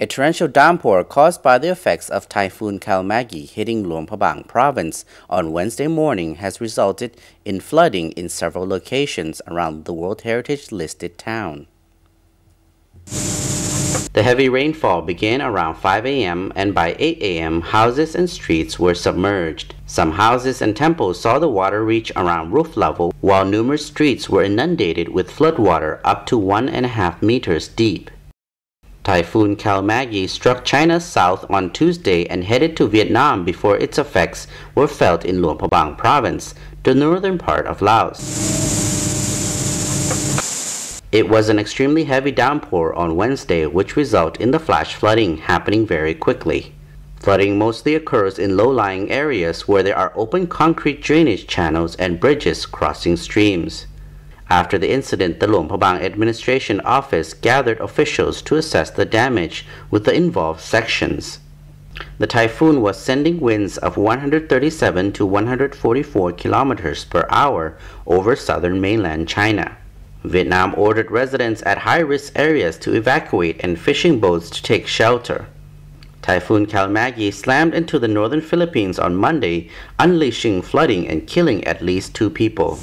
A torrential downpour caused by the effects of Typhoon Kalmaegi hitting Luang Prabang province on Wednesday morning has resulted in flooding in several locations around the World Heritage listed town. The heavy rainfall began around 5 a.m. and by 8 a.m. houses and streets were submerged. Some houses and temples saw the water reach around roof level while numerous streets were inundated with floodwater up to one and a half meters deep. Typhoon Kalmaegi struck China's south on Tuesday and headed to Vietnam before its effects were felt in Luang Prabang province, the northern part of Laos. It was an extremely heavy downpour on Wednesday which resulted in the flash flooding happening very quickly. Flooding mostly occurs in low-lying areas where there are open concrete drainage channels and bridges crossing streams. After the incident, the Luang Administration Office gathered officials to assess the damage with the involved sections. The typhoon was sending winds of 137 to 144 kilometers per hour over southern mainland China. Vietnam ordered residents at high-risk areas to evacuate and fishing boats to take shelter. Typhoon Kalmaegi slammed into the northern Philippines on Monday, unleashing flooding and killing at least two people.